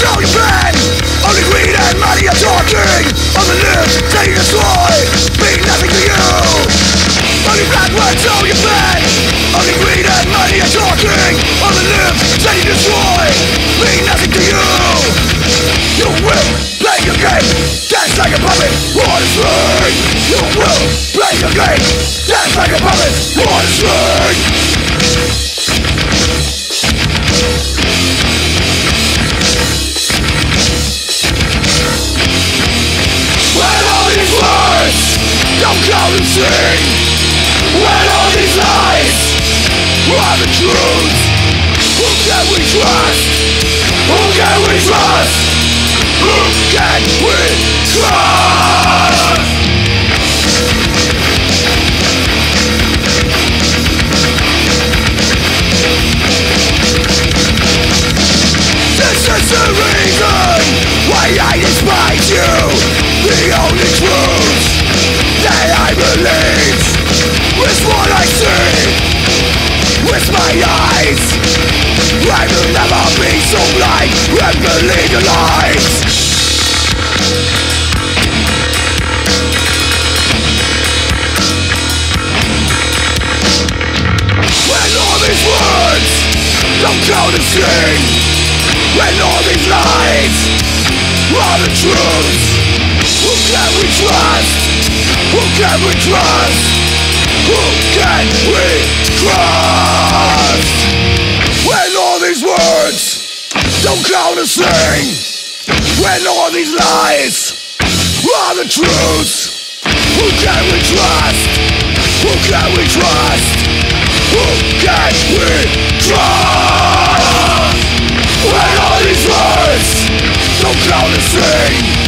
all you been Only greed and money are talking. On the lips they destroy. Mean nothing to you. Only bad words all you been Only greed and money are talking. On the lips they destroy. Mean nothing to you. You will play your game. Dance like a puppet. On a string You will play your game. Dance like a puppet. On a string Don't go and sing When all these lies are the truth Who can we trust? Who can we trust? Who can we trust? This is the reason why I despise you The only believe Is what I see. With my eyes. I will never be so blind. And believe the lies When all these words don't count as sing. When all these lies are the truth Who can we trust? Who can we trust? Who can we trust? When all these words don't count a thing When all these lies are the truth Who can we trust? Who can we trust? Who can we trust? When all these words don't count a thing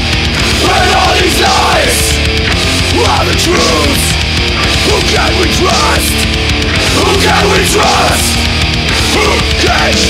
trust? Who can we trust? Who can?